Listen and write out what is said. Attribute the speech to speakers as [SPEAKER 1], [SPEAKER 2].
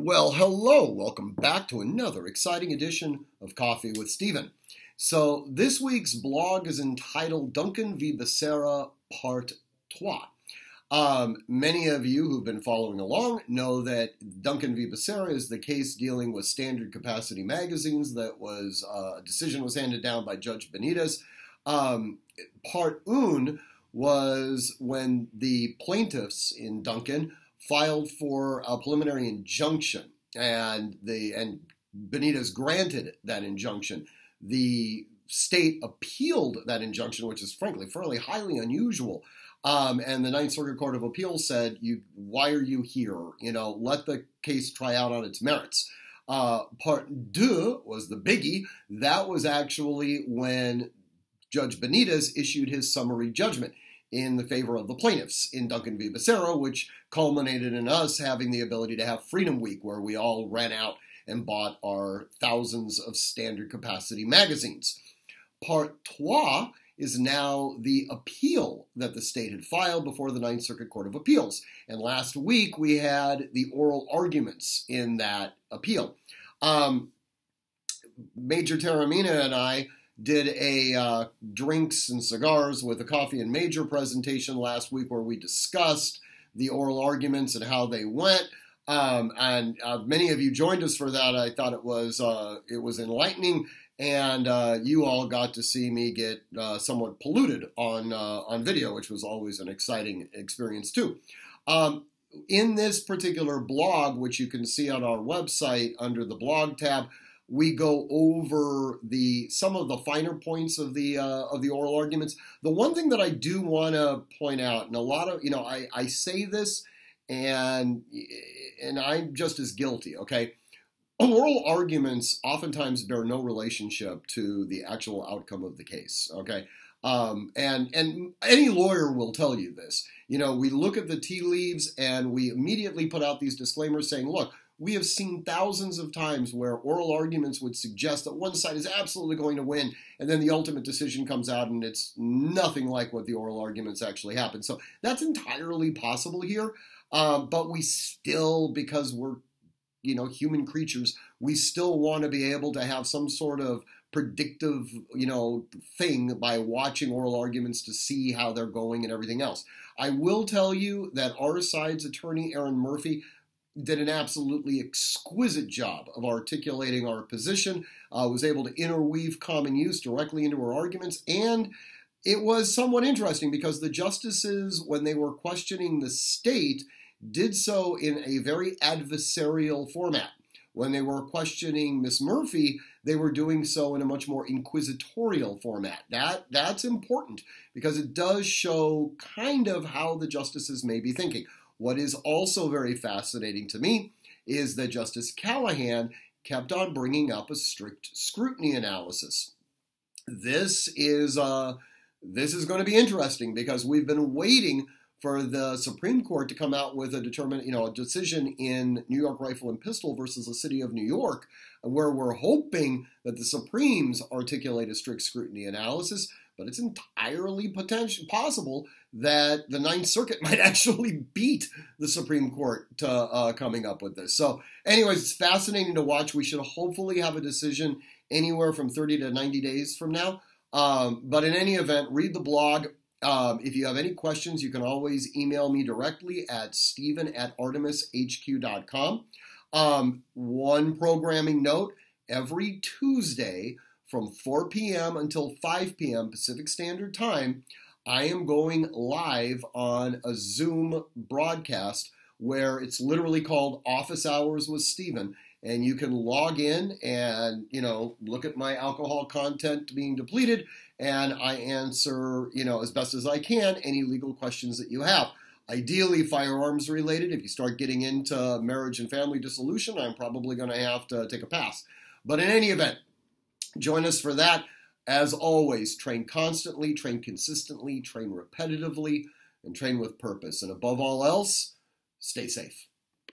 [SPEAKER 1] Well, hello. Welcome back to another exciting edition of Coffee with Stephen. So, this week's blog is entitled Duncan v. Becerra Part 3. Um, many of you who've been following along know that Duncan v. Becerra is the case dealing with standard capacity magazines that was uh, a decision was handed down by Judge Benitez. Um, part un was when the plaintiffs in Duncan filed for a preliminary injunction, and the and Benitez granted that injunction. The state appealed that injunction, which is frankly fairly highly unusual. Um, and the Ninth Circuit Court of Appeals said, "You, why are you here? You know, let the case try out on its merits." Uh, part deux was the biggie. That was actually when Judge Benitez issued his summary judgment in the favor of the plaintiffs in Duncan v. Becerra, which culminated in us having the ability to have Freedom Week, where we all ran out and bought our thousands of standard capacity magazines. Part trois is now the appeal that the state had filed before the Ninth Circuit Court of Appeals. And last week we had the oral arguments in that appeal. Um, Major Taramina and I did a uh, drinks and cigars with a coffee and major presentation last week where we discussed the oral arguments and how they went. Um, and uh, many of you joined us for that. I thought it was uh, it was enlightening, and uh, you all got to see me get uh, somewhat polluted on uh, on video, which was always an exciting experience too. Um, in this particular blog, which you can see on our website under the blog tab, we go over the some of the finer points of the uh, of the oral arguments. The one thing that I do want to point out, and a lot of you know, I, I say this, and and I'm just as guilty. Okay, oral arguments oftentimes bear no relationship to the actual outcome of the case. Okay. Um, and and any lawyer will tell you this. You know, we look at the tea leaves and we immediately put out these disclaimers saying, "Look, we have seen thousands of times where oral arguments would suggest that one side is absolutely going to win, and then the ultimate decision comes out and it's nothing like what the oral arguments actually happened. So that's entirely possible here, um, but we still, because we're you know human creatures, we still want to be able to have some sort of predictive you know thing by watching oral arguments to see how they're going and everything else. I will tell you that our side's attorney Erin Murphy did an absolutely exquisite job of articulating our position, uh, was able to interweave common use directly into our arguments, and it was somewhat interesting because the justices, when they were questioning the state, did so in a very adversarial format. When they were questioning Miss Murphy, they were doing so in a much more inquisitorial format. That that's important because it does show kind of how the justices may be thinking. What is also very fascinating to me is that Justice Callahan kept on bringing up a strict scrutiny analysis. This is uh, this is going to be interesting because we've been waiting for the Supreme Court to come out with a determined, you know, a decision in New York Rifle and Pistol versus the City of New York, where we're hoping that the Supremes articulate a strict scrutiny analysis but it's entirely potential possible that the Ninth Circuit might actually beat the Supreme Court to uh, coming up with this. So, anyways, it's fascinating to watch. We should hopefully have a decision anywhere from 30 to 90 days from now. Um, but in any event, read the blog. Um, if you have any questions, you can always email me directly at stephen at artemishq.com. Um, one programming note every Tuesday, from 4 p.m. until 5 p.m. Pacific Standard Time, I am going live on a Zoom broadcast where it's literally called Office Hours with Stephen. And you can log in and, you know, look at my alcohol content being depleted, and I answer, you know, as best as I can any legal questions that you have. Ideally, firearms related. If you start getting into marriage and family dissolution, I'm probably going to have to take a pass. But in any event, Join us for that. As always, train constantly, train consistently, train repetitively, and train with purpose. And above all else, stay safe.